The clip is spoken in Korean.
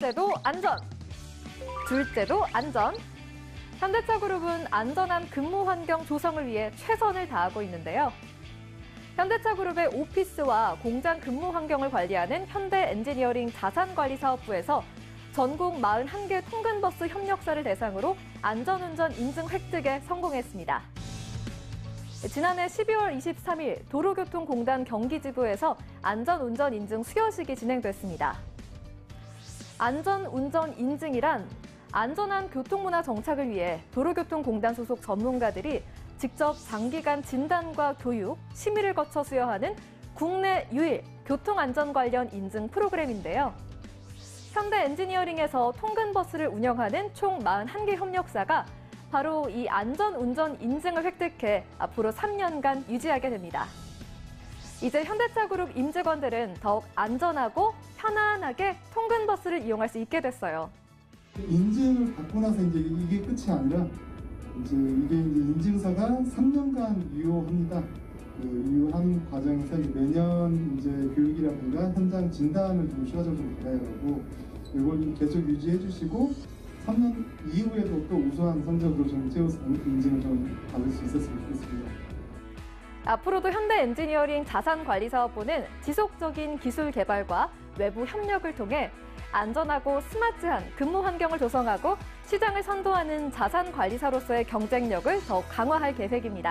첫째도 안전, 둘째도 안전. 현대차 그룹은 안전한 근무 환경 조성을 위해 최선을 다하고 있는데요. 현대차 그룹의 오피스와 공장 근무 환경을 관리하는 현대 엔지니어링 자산관리 사업부에서 전국 41개 통근버스 협력사를 대상으로 안전운전 인증 획득에 성공했습니다. 지난해 12월 23일 도로교통공단 경기지부에서 안전운전 인증 수여식이 진행됐습니다. 안전운전 인증이란 안전한 교통문화 정착을 위해 도로교통공단 소속 전문가들이 직접 장기간 진단과 교육, 심의를 거쳐 수여하는 국내 유일 교통안전 관련 인증 프로그램인데요. 현대 엔지니어링에서 통근버스를 운영하는 총 41개 협력사가 바로 이 안전운전 인증을 획득해 앞으로 3년간 유지하게 됩니다. 이제 현대차 그룹 임직원들은 더욱 안전하고 편안하게 통근 버스를 이용할 수 있게 됐어요. 인증을 받고 나서 이제 이게 끝이 아니라 이제 이게 이제 인증서가 3년간 유효합니다. 그 유효한 과정에서 매년 이제 교육이라든가 현장 진단을 좀 추가적으로 받아야 하고 이걸 좀 계속 유지해 주시고 3년 이후에도 또 우수한 성적으로 좀 채워서 인증을 좀 받을 수 있었으면 좋겠습니다. 앞으로도 현대 엔지니어링 자산관리사업부는 지속적인 기술 개발과 외부 협력을 통해 안전하고 스마트한 근무 환경을 조성하고 시장을 선도하는 자산관리사로서의 경쟁력을 더욱 강화할 계획입니다.